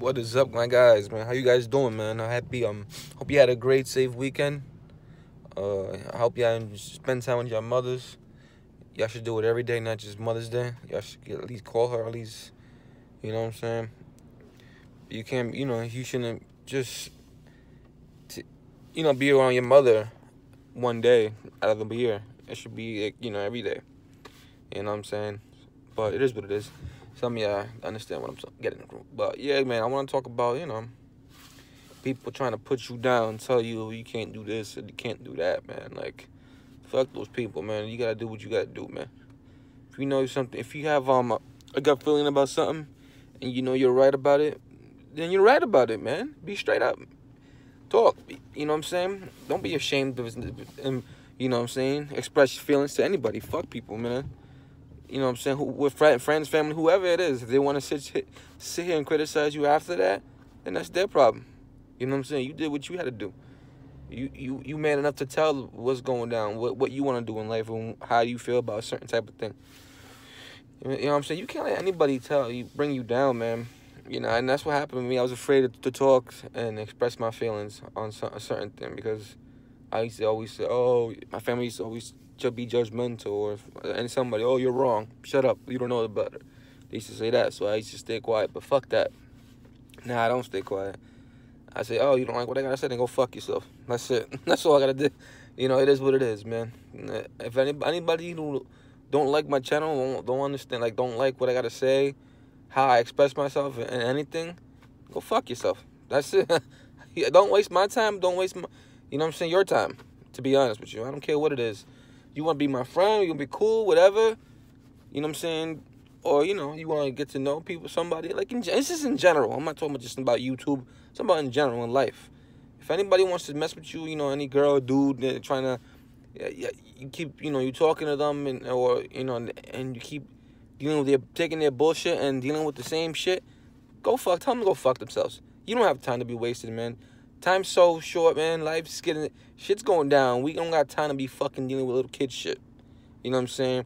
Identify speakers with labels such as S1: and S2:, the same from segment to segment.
S1: What is up, my guys, man? How you guys doing, man? I'm happy. Um, hope you had a great, safe weekend. Uh, I hope y'all spend time with your mothers. Y'all should do it every day, not just Mother's Day. Y'all should at least call her, at least, you know what I'm saying? You can't, you know, you shouldn't just, you know, be around your mother one day out of the year. It should be, you know, every day. You know what I'm saying? But it is what it is. Some of y'all understand what I'm getting from. But yeah, man, I want to talk about, you know, people trying to put you down, tell you you can't do this and you can't do that, man. Like, fuck those people, man. You gotta do what you gotta do, man. If you know something, if you have um a gut feeling about something, and you know you're right about it, then you're right about it, man. Be straight up. Talk. You know what I'm saying? Don't be ashamed of, and you know what I'm saying. Express your feelings to anybody. Fuck people, man you know what I'm saying, who, with friends, family, whoever it is, if they want to sit, sit here and criticize you after that, then that's their problem. You know what I'm saying? You did what you had to do. You you you man enough to tell what's going down, what what you want to do in life, and how you feel about a certain type of thing. You know what I'm saying? You can't let anybody tell you, bring you down, man. You know, and that's what happened to me. I was afraid to, to talk and express my feelings on a certain thing because I used to always say, "Oh, my family used to always be judgmental or and somebody, oh, you're wrong. Shut up. You don't know the better. They used to say that, so I used to stay quiet. But fuck that. Nah, I don't stay quiet. I say, oh, you don't like what I gotta say? Then go fuck yourself. That's it. That's all I gotta do. You know, it is what it is, man. If any, anybody who don't like my channel, don't, don't understand, like, don't like what I gotta say, how I express myself, and anything, go fuck yourself. That's it. don't waste my time. Don't waste my, you know what I'm saying, your time. To be honest with you, I don't care what it is. You want to be my friend, you want to be cool, whatever. You know what I'm saying? Or, you know, you want to get to know people, somebody. Like, in, it's just in general. I'm not talking about just about YouTube. It's about in general in life. If anybody wants to mess with you, you know, any girl, dude, trying to, yeah, you keep, you know, you talking to them, and or, you know, and you keep dealing with their, taking their bullshit and dealing with the same shit, go fuck, tell them to go fuck themselves. You don't have time to be wasted, man. Time's so short, man. Life's getting shit's going down. We don't got time to be fucking dealing with little kid shit. You know what I'm saying?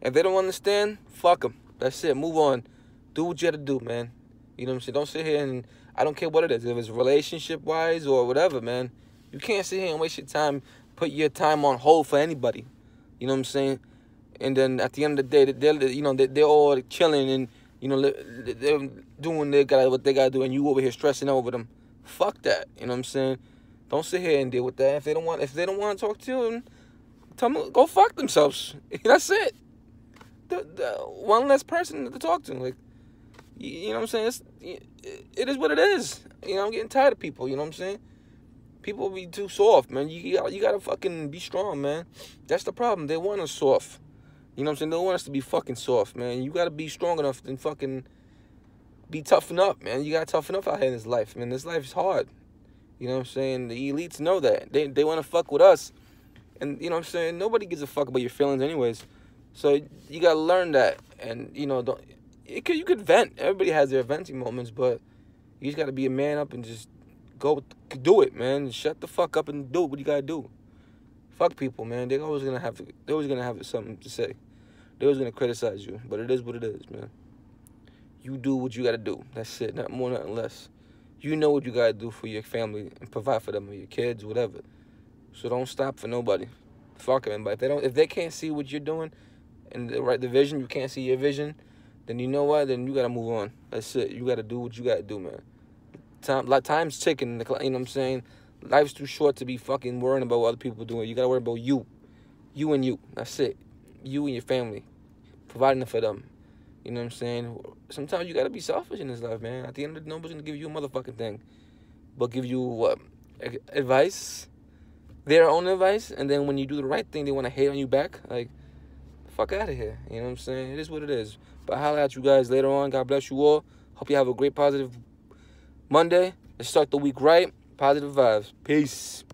S1: If they don't understand, fuck them. That's it. Move on. Do what you got to do, man. You know what I'm saying? Don't sit here and I don't care what it is. If it's relationship wise or whatever, man. You can't sit here and waste your time, put your time on hold for anybody. You know what I'm saying? And then at the end of the day, they're you know they're all chilling and you know they're doing they got what they gotta do, and you over here stressing over them. Fuck that. You know what I'm saying? Don't sit here and deal with that. If they don't want, if they don't want to talk to you, tell them go fuck themselves. That's it. The, the one less person to talk to. Like, you, you know what I'm saying? It's, it is what it is. You know, I'm getting tired of people. You know what I'm saying? People be too soft, man. You, you gotta, you gotta fucking be strong, man. That's the problem. They want us soft. You know what I'm saying? They want us to be fucking soft, man. You gotta be strong enough and fucking be toughen up, man. You gotta toughen up out here in this life, man. This life is hard. You know what I'm saying? The elites know that. They they wanna fuck with us. And you know what I'm saying? Nobody gives a fuck about your feelings anyways. So you gotta learn that. And you know, don't it could you could vent. Everybody has their venting moments, but you just gotta be a man up and just go do it, man. Shut the fuck up and do what you gotta do. Fuck people, man. They're always gonna have to they're always gonna have something to say. They're always gonna criticize you. But it is what it is, man. You do what you got to do. That's it. Not more, nothing less. You know what you got to do for your family and provide for them or your kids, whatever. So don't stop for nobody. Fuck them. But if they don't, if they can't see what you're doing and the right the vision, you can't see your vision, then you know what? Then you got to move on. That's it. You got to do what you got to do, man. Time, like time's ticking. You know what I'm saying? Life's too short to be fucking worrying about what other people doing. You got to worry about you. You and you. That's it. You and your family. Providing for them. You know what I'm saying? Sometimes you gotta be selfish in this life, man. At the end of the day, nobody's gonna give you a motherfucking thing, but give you what advice, their own advice, and then when you do the right thing, they want to hate on you back. Like, fuck out of here. You know what I'm saying? It is what it is. But holler at you guys later on. God bless you all. Hope you have a great positive Monday. Let's start the week right. Positive vibes. Peace.